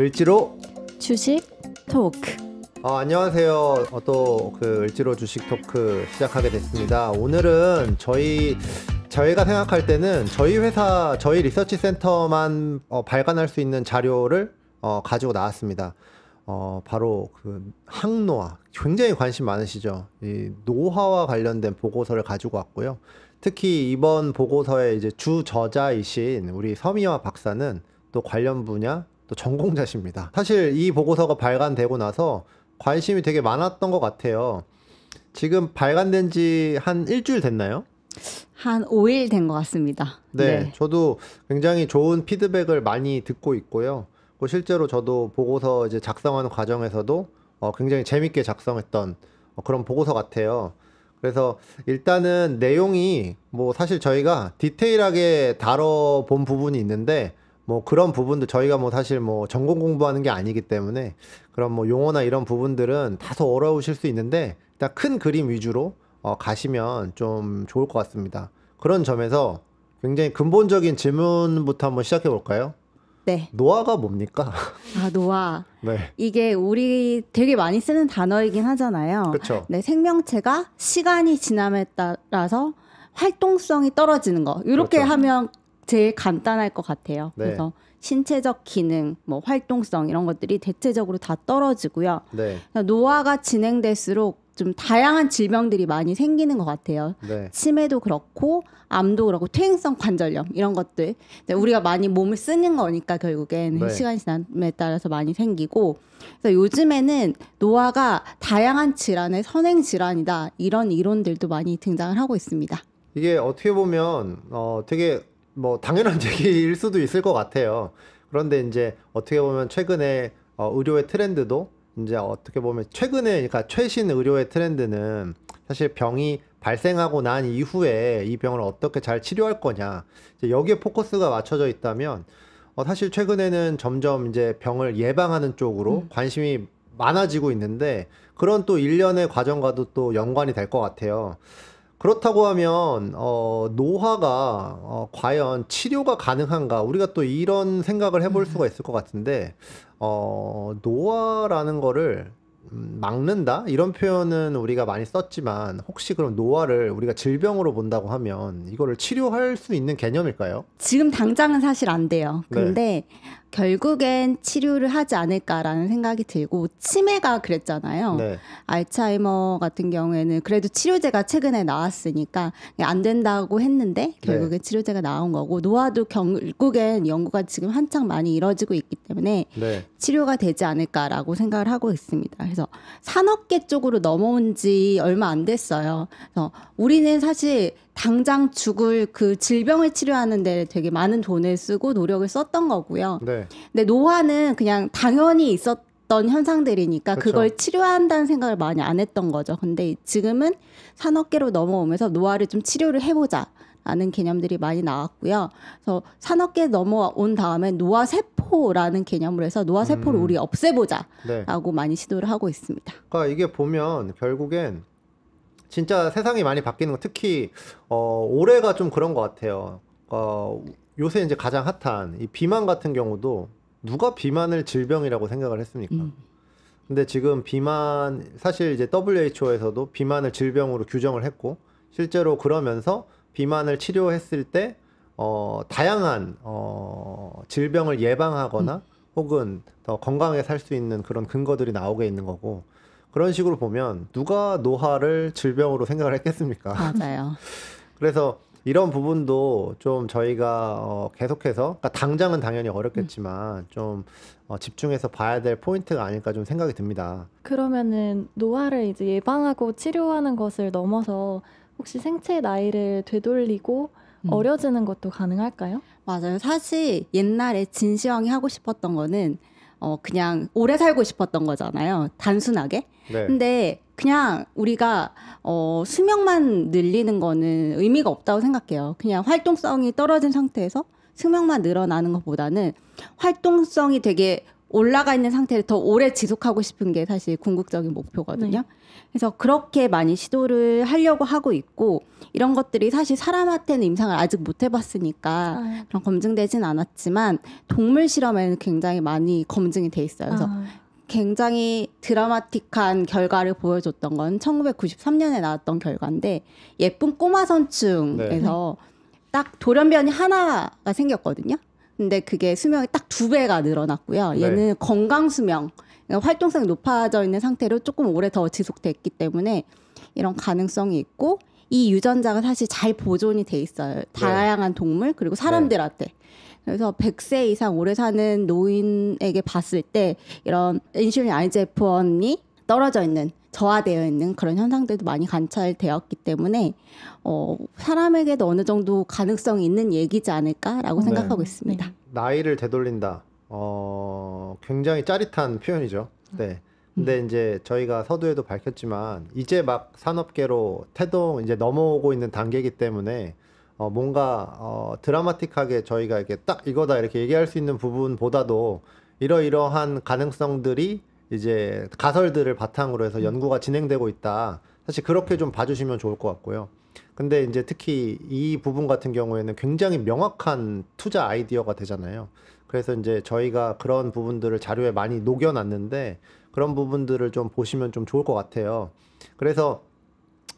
을지로 주식 토크. 어, 안녕하세요. 어, 또그 을지로 주식 토크 시작하게 됐습니다. 오늘은 저희 저희가 생각할 때는 저희 회사 저희 리서치 센터만 어, 발간할 수 있는 자료를 어, 가지고 나왔습니다. 어, 바로 그 항노화 굉장히 관심 많으시죠. 이 노화와 관련된 보고서를 가지고 왔고요. 특히 이번 보고서의 이제 주 저자이신 우리 서미화 박사는 또 관련 분야 또 전공자십니다. 사실 이 보고서가 발간되고 나서 관심이 되게 많았던 것 같아요. 지금 발간된 지 한 일주일 됐나요? 한 5일 된 것 같습니다. 네, 저도 굉장히 좋은 피드백을 많이 듣고 있고요. 그 실제로 저도 보고서 이제 작성하는 과정에서도 어, 굉장히 재밌게 작성했던 어, 그런 보고서 같아요. 그래서 일단은 내용이 뭐 사실 저희가 디테일하게 다뤄본 부분이 있는데 뭐 그런 부분도 저희가 뭐 사실 뭐 전공 공부하는 게 아니기 때문에 그런 뭐 용어나 이런 부분들은 다소 어려우실 수 있는데 일단 큰 그림 위주로 어, 가시면 좀 좋을 것 같습니다. 그런 점에서 굉장히 근본적인 질문부터 한번 시작해 볼까요? 네. 노화가 뭡니까? 아, 노화. 네. 이게 우리 되게 많이 쓰는 단어이긴 하잖아요. 그렇죠. 네, 생명체가 시간이 지남에 따라서 활동성이 떨어지는 거. 이렇게 그렇죠. 하면 제일 간단할 것 같아요. 네. 그래서 신체적 기능, 뭐 활동성 이런 것들이 대체적으로 다 떨어지고요. 네. 그러니까 노화가 진행될수록 좀 다양한 질병들이 많이 생기는 것 같아요. 네. 치매도 그렇고 암도 그렇고 퇴행성 관절염 이런 것들 우리가 많이 몸을 쓰는 거니까 결국엔 네. 시간이 지남에 따라서 많이 생기고 그래서 요즘에는 노화가 다양한 질환의 선행 질환이다 이런 이론들도 많이 등장을 하고 있습니다. 이게 어떻게 보면 어 되게 뭐 당연한 얘기일 수도 있을 것 같아요. 그런데 이제 어떻게 보면 최근에 어 의료의 트렌드도 이제 어떻게 보면 최근에 그러니까 최신 의료의 트렌드는 사실 병이 발생하고 난 이후에 이 병을 어떻게 잘 치료할 거냐 이제 여기에 포커스가 맞춰져 있다면 어 사실 최근에는 점점 이제 병을 예방하는 쪽으로 관심이 많아지고 있는데 그런 또 일련의 과정과도 또 연관이 될 것 같아요. 그렇다고 하면 어, 노화가 어, 과연 치료가 가능한가? 우리가 또 이런 생각을 해볼 수가 있을 것 같은데 어, 노화라는 거를 음, 막는다? 이런 표현은 우리가 많이 썼지만 혹시 그럼 노화를 우리가 질병으로 본다고 하면 이거를 치료할 수 있는 개념일까요? 지금 당장은 사실 안 돼요. 네. 근데 결국엔 치료를 하지 않을까라는 생각이 들고 치매가 그랬잖아요. 네, 알츠하이머 같은 경우에는 그래도 치료제가 최근에 나왔으니까 안 된다고 했는데 결국에 치료제가 나온 거고 노화도 결국엔 연구가 지금 한창 많이 이뤄지고 있기 때문에 네, 치료가 되지 않을까라고 생각을 하고 있습니다. 그래서 산업계 쪽으로 넘어온 지 얼마 안 됐어요. 그래서 우리는 사실 당장 죽을 그 질병을 치료하는 데 되게 많은 돈을 쓰고 노력을 썼던 거고요. 네, 근데 노화는 그냥 당연히 있었던 현상들이니까 그쵸. 그걸 치료한다는 생각을 많이 안 했던 거죠. 근데 지금은 산업계로 넘어오면서 노화를 좀 치료를 해보자. 라는 개념들이 많이 나왔고요. 그래서 산업계 넘어온 다음에 노화 세포라는 개념으로 해서 노화 세포를 음. 우리 없애보자라고 네. 많이 시도를 하고 있습니다. 그러니까 이게 보면 결국엔 진짜 세상이 많이 바뀌는 거 특히 어 올해가 좀 그런 것 같아요. 어 요새 이제 가장 핫한 이 비만 같은 경우도 누가 비만을 질병이라고 생각을 했습니까? 음. 근데 지금 비만 사실 이제 WHO에서도 비만을 질병으로 규정을 했고 실제로 그러면서 비만을 치료했을 때 어, 다양한 어, 질병을 예방하거나 혹은 더 건강하게 살 수 있는 그런 근거들이 나오게 있는 거고 그런 식으로 보면 누가 노화를 질병으로 생각을 했겠습니까? 맞아요. 그래서 이런 부분도 좀 저희가 어, 계속해서 그러니까 당장은 당연히 어렵겠지만 좀 어, 집중해서 봐야 될 포인트가 아닐까 좀 생각이 듭니다. 그러면은 노화를 이제 예방하고 치료하는 것을 넘어서 혹시 생체 나이를 되돌리고 음. 어려지는 것도 가능할까요? 맞아요. 사실 옛날에 진시황이 하고 싶었던 거는 어 그냥 오래 살고 싶었던 거잖아요. 단순하게. 네. 근데 그냥 우리가 어 수명만 늘리는 거는 의미가 없다고 생각해요. 그냥 활동성이 떨어진 상태에서 수명만 늘어나는 것보다는 활동성이 되게 올라가 있는 상태를 더 오래 지속하고 싶은 게 사실 궁극적인 목표거든요. 그래서 그렇게 많이 시도를 하려고 하고 있고 이런 것들이 사실 사람한테는 임상을 아직 못 해봤으니까 아, 그런 검증되진 않았지만 동물 실험에는 굉장히 많이 검증이 돼 있어요. 그래서 아, 굉장히 드라마틱한 결과를 보여줬던 건 1993년에 나왔던 결과인데 예쁜 꼬마 선충에서 딱 돌연변이 하나가 생겼거든요. 근데 그게 수명이 딱 두 배가 늘어났고요. 네. 얘는 건강 수명, 그러니까 활동성이 높아져 있는 상태로 조금 오래 더 지속됐기 때문에 이런 가능성이 있고 이 유전자가 사실 잘 보존이 돼 있어요. 다양한 동물 그리고 사람들한테. 그래서 100세 이상 오래 사는 노인에게 봤을 때 이런 인슐린 IGF-1이 떨어져 있는 저하되어 있는 그런 현상들도 많이 관찰되었기 때문에 어, 사람에게도 어느 정도 가능성이 있는 얘기지 않을까라고 네. 생각하고 있습니다. 네. 나이를 되돌린다. 어, 굉장히 짜릿한 표현이죠. 네. 근데 이제 저희가 서두에도 밝혔지만 이제 막 산업계로 태동 이제 넘어오고 있는 단계이기 때문에 어, 뭔가 어, 드라마틱하게 저희가 이렇게 딱 이거다 이렇게 얘기할 수 있는 부분보다도 이러이러한 가능성들이 이제 가설들을 바탕으로 해서 연구가 진행되고 있다. 사실 그렇게 좀 봐주시면 좋을 것 같고요. 근데 이제 특히 이 부분 같은 경우에는 굉장히 명확한 투자 아이디어가 되잖아요. 그래서 이제 저희가 그런 부분들을 자료에 많이 녹여놨는데 그런 부분들을 좀 보시면 좀 좋을 것 같아요. 그래서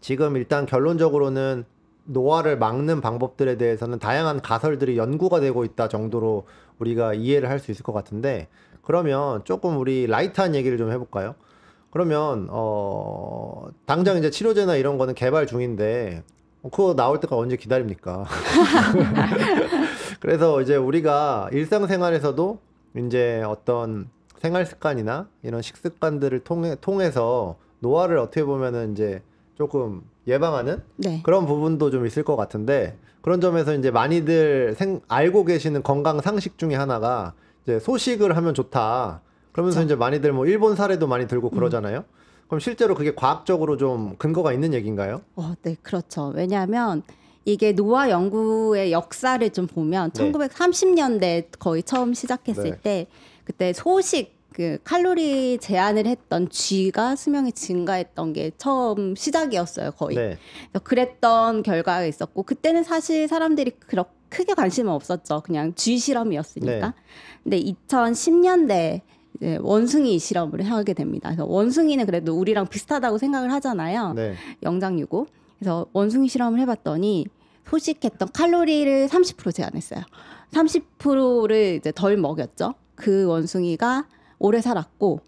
지금 일단 결론적으로는 노화를 막는 방법들에 대해서는 다양한 가설들이 연구가 되고 있다 정도로 우리가 이해를 할 수 있을 것 같은데 그러면 조금 우리 light한 얘기를 좀 해볼까요? 그러면 어 당장 이제 치료제나 이런 거는 개발 중인데 그거 나올 때까지 언제 기다립니까? 그래서 이제 우리가 일상생활에서도 이제 어떤 생활 습관이나 이런 식습관들을 통해 통해서 노화를 어떻게 보면은 이제 조금 예방하는 네. 그런 부분도 좀 있을 것 같은데 그런 점에서 이제 많이들 생, 알고 계시는 건강 상식 중에 하나가 이제 소식을 하면 좋다. 그러면서 그쵸. 이제 많이들 뭐 일본 사례도 많이 들고 그러잖아요. 그럼 실제로 그게 과학적으로 좀 근거가 있는 얘기인가요? 어, 네, 그렇죠. 왜냐하면 이게 노화 연구의 역사를 좀 보면 네. 1930년대 거의 처음 시작했을 네. 때 그때 소식 그 칼로리 제한을 했던 쥐가 수명이 증가했던 게 처음 시작이었어요, 거의. 네. 그래서 그랬던 결과가 있었고 그때는 사실 사람들이 그렇게 크게 관심은 없었죠. 그냥 쥐 실험이었으니까. 네. 근데 2010년대 이제 원숭이 실험을 하게 됩니다. 그래서 원숭이는 그래도 우리랑 비슷하다고 생각을 하잖아요. 네. 영장유고. 그래서 원숭이 실험을 해봤더니 소식했던 칼로리를 30% 제한했어요. 30%를 이제 덜 먹였죠. 그 원숭이가 오래 살았고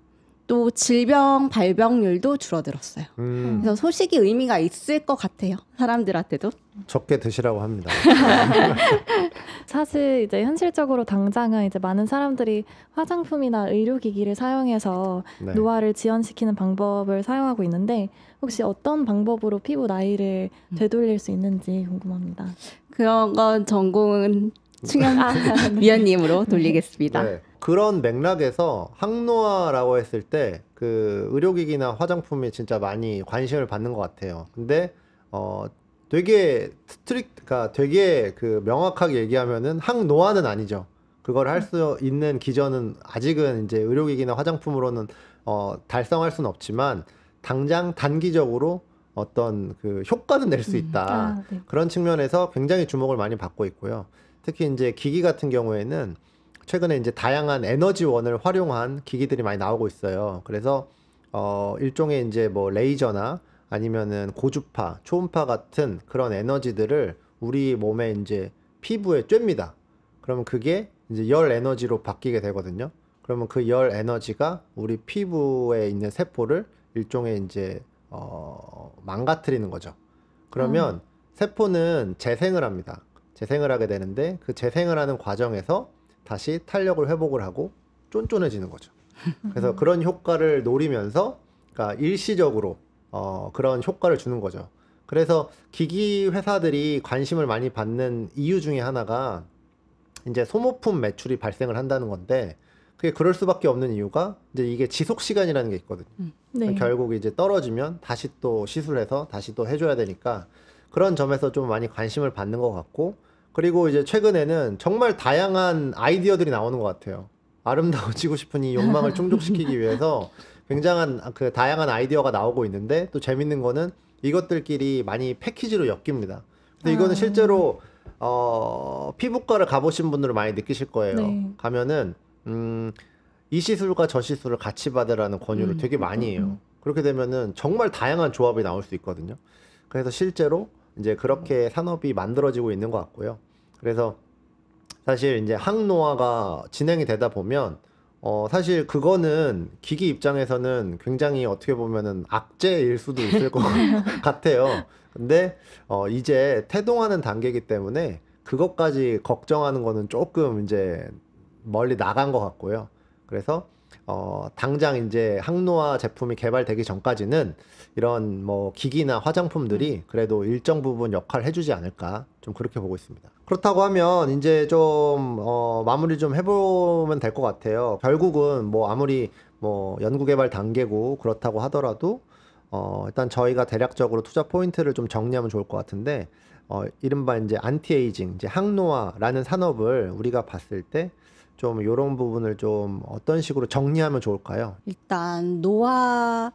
또 질병 발병률도 줄어들었어요. 음, 그래서 소식이 의미가 있을 것 같아요. 사람들한테도. 적게 드시라고 합니다. 사실 이제 현실적으로 당장은 이제 많은 사람들이 화장품이나 의료기기를 사용해서 네. 노화를 지연시키는 방법을 사용하고 있는데 혹시 어떤 방법으로 피부 나이를 음. 되돌릴 수 있는지 궁금합니다. 그런 건 전공은 충현 아, 위원님으로 돌리겠습니다. 네. 그런 맥락에서 항노화라고 했을 때 그 의료기기나 화장품이 진짜 많이 관심을 받는 것 같아요. 근데 어 되게 strict가 되게 그 명확하게 얘기하면은 항노화는 아니죠. 그걸 할 수 있는 기전은 아직은 이제 의료기기나 화장품으로는 어 달성할 수는 없지만 당장 단기적으로 어떤 그 효과는 낼 수 있다. 아, 네. 그런 측면에서 굉장히 주목을 많이 받고 있고요. 특히 이제 기기 같은 경우에는 최근에 이제 다양한 에너지원을 활용한 기기들이 많이 나오고 있어요. 그래서 어 일종의 이제 뭐 레이저나 아니면은 고주파, 초음파 같은 그런 에너지들을 우리 몸에 이제 피부에 쬐입니다. 그러면 그게 이제 열 에너지로 바뀌게 되거든요. 그러면 그 열 에너지가 우리 피부에 있는 세포를 일종의 이제 어 망가뜨리는 거죠. 그러면 세포는 재생을 합니다. 재생을 하게 되는데 그 재생을 하는 과정에서 다시 탄력을 회복을 하고 쫀쫀해지는 거죠. 그래서 그런 효과를 노리면서 그러니까 일시적으로 어, 그런 효과를 주는 거죠. 그래서 기기 회사들이 관심을 많이 받는 이유 중에 하나가 이제 소모품 매출이 발생을 한다는 건데 그게 그럴 수밖에 없는 이유가 이제 이게 지속 시간이라는 게 있거든요. 네. 결국 이제 떨어지면 다시 또 시술해서 다시 또 해줘야 되니까 그런 점에서 좀 많이 관심을 받는 것 같고 그리고 이제 최근에는 정말 다양한 아이디어들이 나오는 것 같아요. 아름다워지고 싶은 이 욕망을 충족시키기 위해서 굉장한 그 다양한 아이디어가 나오고 있는데 또 재밌는 거는 이것들끼리 많이 패키지로 엮입니다. 근데 이거는 아. 실제로 어, 피부과를 가보신 분들은 많이 느끼실 거예요. 네. 가면은 음, 이 시술과 저 시술을 같이 받으라는 권유를 음, 되게 많이 해요. 음. 그렇게 되면은 정말 다양한 조합이 나올 수 있거든요. 그래서 실제로 이제 그렇게 산업이 만들어지고 있는 것 같고요. 그래서 사실 이제 항노화가 진행이 되다 보면 어 사실 그거는 기기 입장에서는 굉장히 어떻게 보면은 악재일 수도 있을 것 같아요. 근데 어 이제 태동하는 단계이기 때문에 그것까지 걱정하는 거는 조금 이제 멀리 나간 것 같고요. 그래서 어 당장 이제 항노화 제품이 개발되기 전까지는 이런 뭐 기기나 화장품들이 그래도 일정 부분 역할을 해주지 않을까 좀 그렇게 보고 있습니다. 그렇다고 하면 이제 좀 어, 마무리 좀 해보면 될 것 같아요. 결국은 뭐 아무리 뭐 연구개발 단계고 그렇다고 하더라도 어, 일단 저희가 대략적으로 투자 포인트를 좀 정리하면 좋을 것 같은데 어, 이른바 이제 안티에이징, 이제 항노화라는 산업을 우리가 봤을 때 좀 이런 부분을 좀 어떤 식으로 정리하면 좋을까요? 일단 노화는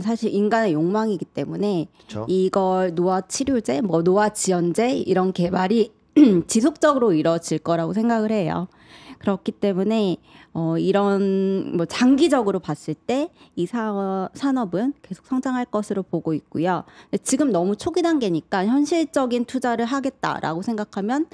사실 인간의 욕망이기 때문에 그렇죠? 이걸 노화 치료제, 뭐 노화 지연제 이런 개발이 지속적으로 이루어질 거라고 생각을 해요. 그렇기 때문에 어, 이런 뭐 장기적으로 봤을 때 이 산업은 계속 성장할 것으로 보고 있고요. 지금 너무 초기 단계니까 현실적인 투자를 하겠다라고 생각하면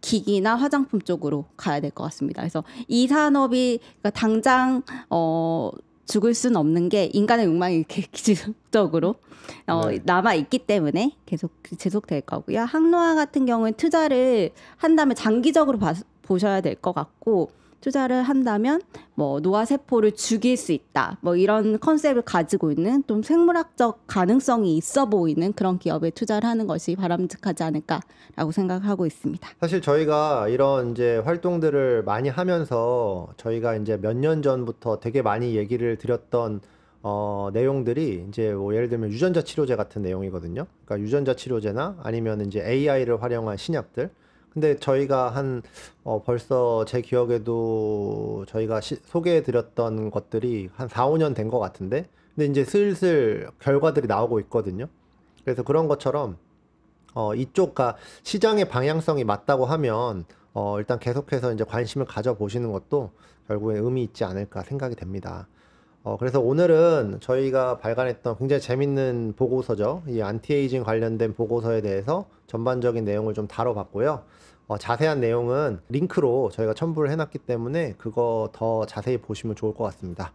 기기나 화장품 쪽으로 가야 될 것 같습니다. 그래서 이 산업이 그러니까 당장 어, 죽을 수는 없는 게 인간의 욕망이 이렇게 지속적으로 어, 네. 남아 있기 때문에 계속 지속될 거고요. 항노화 같은 경우는 투자를 한다면 장기적으로 봐- 보셔야 될 것 같고 투자를 한다면 뭐 노화 세포를 죽일 수 있다. 뭐 이런 컨셉을 가지고 있는 좀 생물학적 가능성이 있어 보이는 그런 기업에 투자를 하는 것이 바람직하지 않을까라고 생각하고 있습니다. 사실 저희가 이런 이제 활동들을 많이 하면서 저희가 이제 몇 년 전부터 되게 많이 얘기를 드렸던 어, 내용들이 이제 뭐 예를 들면 유전자 치료제 같은 내용이거든요. 그러니까 유전자 치료제나 아니면 이제 AI를 활용한 신약들. 근데 저희가 한 어, 벌써 제 기억에도 저희가 시- 소개해드렸던 것들이 한 4, 5년 된 것 같은데, 근데 이제 슬슬 결과들이 나오고 있거든요. 그래서 그런 것처럼 어, 이쪽과 시장의 방향성이 맞다고 하면 어, 일단 계속해서 이제 관심을 가져보시는 것도 결국에 의미 있지 않을까 생각이 됩니다. 어, 그래서 오늘은 저희가 발간했던 굉장히 재밌는 보고서죠. 이 안티에이징 관련된 보고서에 대해서 전반적인 내용을 좀 다뤄봤고요. 어, 자세한 내용은 링크로 저희가 첨부를 해놨기 때문에 그거 더 자세히 보시면 좋을 것 같습니다.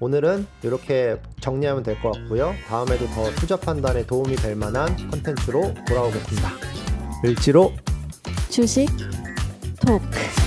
오늘은 이렇게 정리하면 될 것 같고요. 다음에도 더 투자 판단에 도움이 될 만한 컨텐츠로 돌아오겠습니다. 을지로 주식 토크.